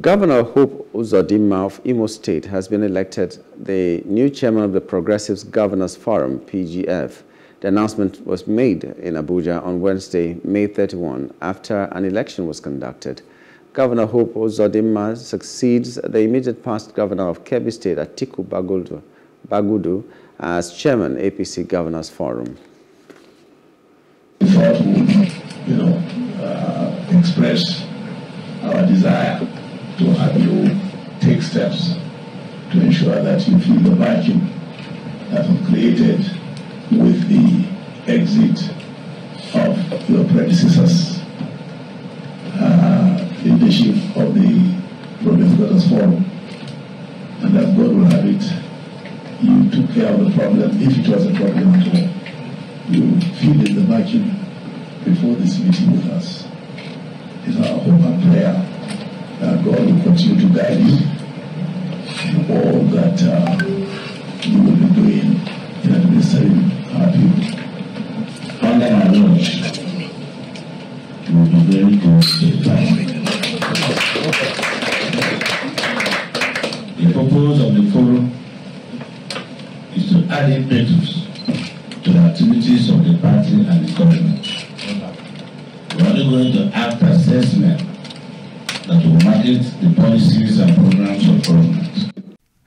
Governor Hope Uzodimma of Imo State has been elected the new chairman of the Progressives Governors Forum, PGF. The announcement was made in Abuja on Wednesday, May 31, after an election was conducted. Governor Hope Uzodimma succeeds the immediate past governor of Kebbi State, Atiku Bagudu, Bagudu, as chairman, APC Governors Forum. You know, uh, express our desire steps to ensure that you fill the vacuum that was created with the exit of your predecessors, uh, leadership of the Progressives Governors Forum, and that God will have it, you took care of the problem, if it was a problem at all. You filled in the vacuum before this meeting with us. It's our hope and prayer that God will continue to guide you that uh, will be doing in administering our people. Under my watch, very close the purpose of the forum is to add impetus to the activities of the party and the government. We are only going to act assessment that will market the policies and programs.